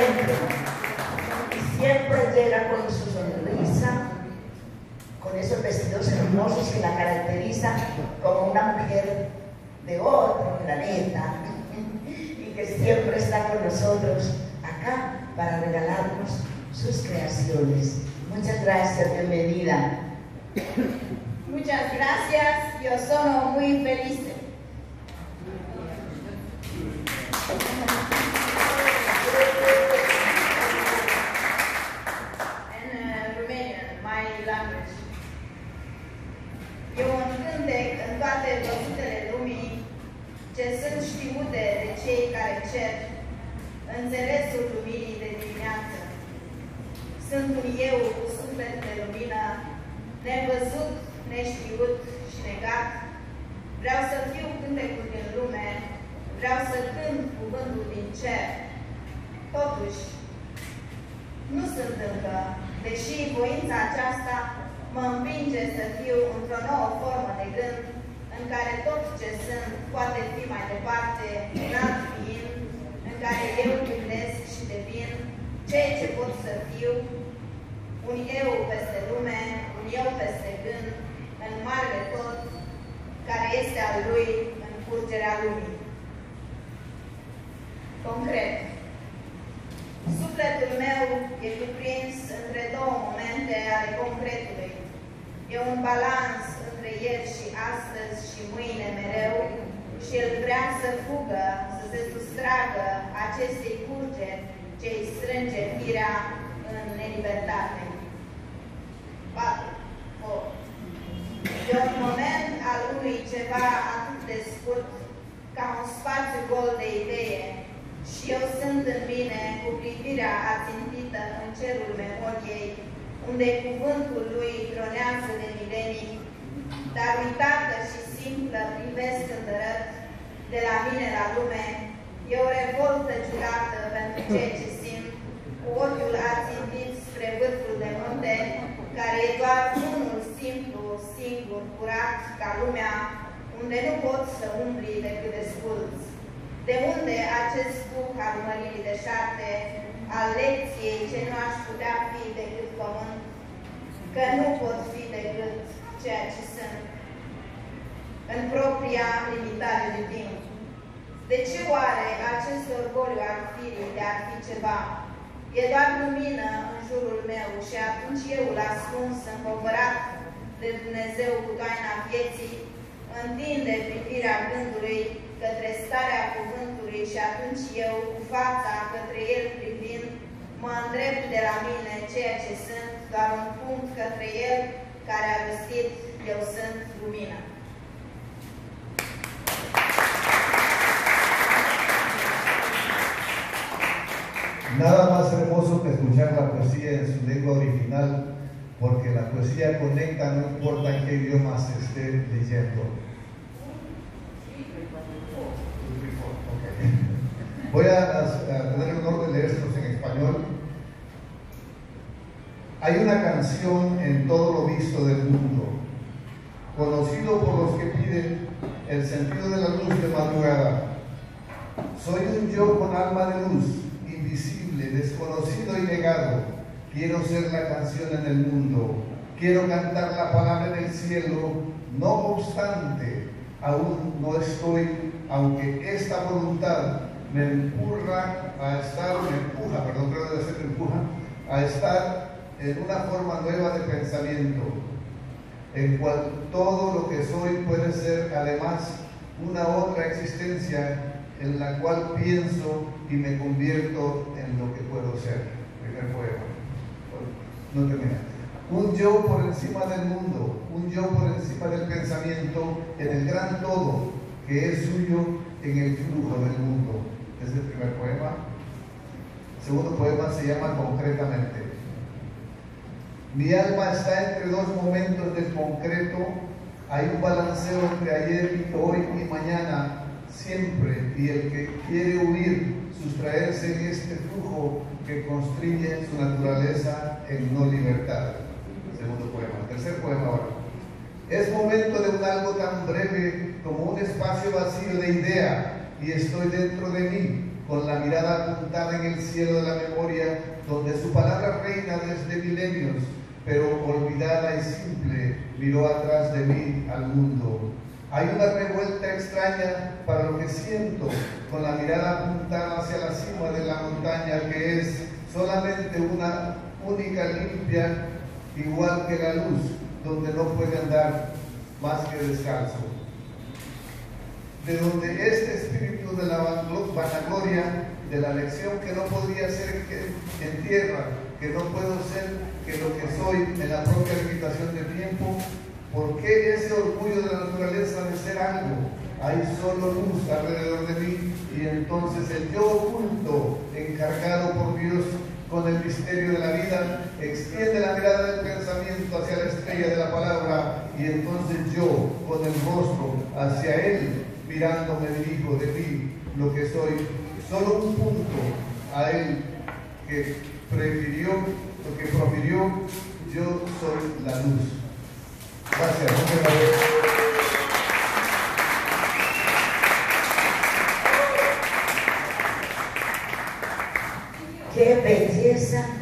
Y siempre llega con su sonrisa, con esos vestidos hermosos que la caracterizan como una mujer de otro planeta y que siempre está con nosotros acá para regalarnos sus creaciones. Muchas gracias, bienvenida. Muchas gracias, yo soy muy feliz. Ce sunt știute de cei care cer înțelesul luminii de dimineață. Sunt un eu cu suflet de lumină, nevăzut, neștiut și negat. Vreau să fiu cântecul din lume, vreau să cânt cuvântul din cer. Totuși, nu sunt încă, deși voința aceasta mă împinge să fiu într-o nouă formă de gând, în care tot ce sunt poate fi mai departe, un alt fiind, în care eu gândesc și devin ceea ce pot să fiu, un eu peste lume, un eu peste gând, în marele tot, care este al lui în curgerea lumii. Concret, sufletul meu e cuprins între două momente ale concretului. E un balans între ieri și astăzi și mâine mereu și el vrea să fugă, să se sustragă acestei curgeri ce îi strânge firea în nelibertate. 4. 8. E un moment al unui ceva atât de scurt ca un spațiu gol de idee și eu sunt în mine cu privirea ațintită în cerul memoriei, unde cuvântul lui tronează de milenii, dar uitată și simplă privesc îndărăt de la mine la lume, e o revoltă ciudată pentru ceea ce simt, cu ochiul ațintit spre vârful de munte, care e doar unul simplu, singur, curat ca lumea, unde nu poți să umbli decât desculți. De unde acest duh al măririi de șarte, al lecției ce nu aș putea fi decât pământ, că nu pot fi decât ceea ce sunt, în propria limitare de timp. De ce oare acest orgoliu al firii de a fi ceva? E doar lumină în jurul meu și atunci eu, ascuns, înpovărat de Dumnezeu cu taina vieții, întinde privirea gândului către starea cuvântului și atunci eu, cu fața către el privind, mă îndrept de la mine ceea ce sunt, doar un punct către el care a vestit, eu sunt lumină. Nada más hermoso que escuchar la poesía en su lengua original, porque la poesía conecta no importa en qué idioma se esté leyendo. Voy a, a tener el honor de leer estos en español. Hay una canción en todo lo visto del mundo, conocido por los que piden el sentido de la luz de madrugada. Soy un yo con alma de luz, invisible, desconocido y negado. Quiero ser la canción en el mundo. Quiero cantar la palabra en el cielo. No obstante, aún no estoy, aunque esta voluntad me empurra a estar, me empuja, perdón, creo que debe ser me empuja, a estar en una forma nueva de pensamiento, en cual todo lo que soy puede ser además una otra existencia en la cual pienso y me convierto en lo que puedo ser. Primer poema. No termina. Un yo por encima del mundo, un yo por encima del pensamiento, en el gran todo que es suyo en el flujo del mundo. Es el primer poema. El segundo poema se llama Concretamente. Mi alma está entre dos momentos del concreto. Hay un balanceo entre ayer, y hoy y mañana, siempre. Y el que quiere huir, sustraerse en este flujo que constriñe su naturaleza en no libertad. Segundo poema. Tercer poema ahora. Es momento de un algo tan breve como un espacio vacío de idea y estoy dentro de mí, con la mirada apuntada en el cielo de la memoria, donde su palabra reina desde milenios, pero olvidada y simple, miró atrás de mí al mundo. Hay una revuelta extraña para lo que siento, con la mirada apuntada hacia la cima de la montaña, que es solamente una única limpia, igual que la luz, donde no puede andar más que descalzo. De donde este espíritu de la vanagloria, de la lección que no podría ser en tierra, que no puedo ser que lo que soy en la propia limitación del tiempo, ¿por qué ese orgullo de la naturaleza de ser algo? Hay solo luz alrededor de mí y entonces el yo oculto, encargado por Dios con el misterio de la vida, extiende la mirada del pensamiento hacia la estrella de la palabra y entonces yo, con el rostro hacia Él, mirando me dirijo de mí, lo que soy, solo un punto a Él que prefirió, lo que profirió, yo soy la luz. Gracias. Qué belleza